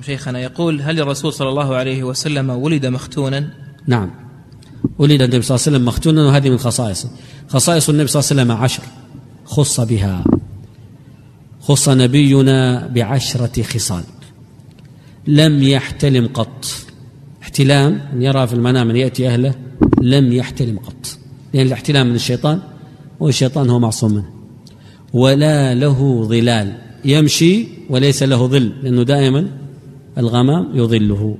شيخنا يقول هل الرسول صلى الله عليه وسلم ولد مختونا؟ نعم. ولد النبي صلى الله عليه وسلم مختونا وهذه من خصائصه خصائص النبي صلى الله عليه وسلم عشر. خص بها. خص نبينا بعشرة خصال. لم يحتلم قط. احتلام أن يرى في المنام أن يأتي أهله لم يحتلم قط. لأن الاحتلام من الشيطان والشيطان هو معصوم منه. ولا له ظلال. يمشي وليس له ظل لأنه دائما الغمام يظله.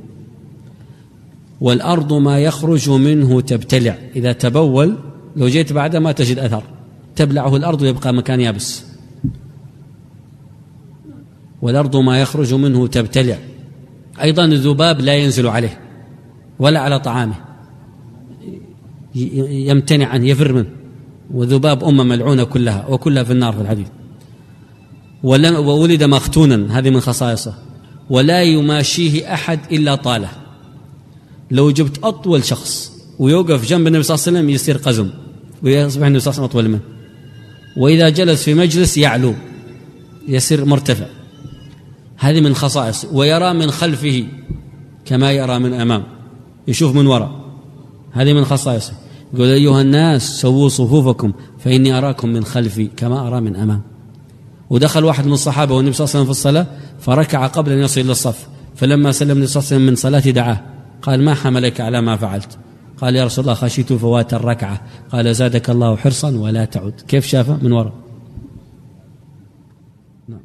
والأرض ما يخرج منه تبتلع. إذا تبول لو جيت بعدها ما تجد أثر. تبلعه الأرض ويبقى مكان يابس. والأرض ما يخرج منه تبتلع. أيضا الذباب لا ينزل عليه ولا على طعامه. يمتنع عنه يفر منه. وذباب أمة ملعونة كلها وكلها في النار في الحديث. وولد مختونا هذه من خصائصه. ولا يماشيه أحد إلا طاله. لو جبت أطول شخص ويوقف جنب النبي صلى الله عليه وسلم يصير قزم ويصبح النبي صلى الله عليه وسلم أطول منه. وإذا جلس في مجلس يعلو يصير مرتفع. هذه من خصائص ويرى من خلفه كما يرى من أمام. يشوف من وراء. هذه من خصائصه. يقول أيها الناس سووا صفوفكم فإني أراكم من خلفي كما أرى من أمام. ودخل واحد من الصحابة والنبي صلى الله عليه وسلم في الصلاة فركع قبل أن يصل إلى الصف فلما سلم النبي صلى الله عليه وسلم من صلاته دعاه قال ما حملك على ما فعلت؟ قال يا رسول الله خشيت فوات الركعة. قال زادك الله حرصا ولا تعد. كيف شافه من وراء نعم.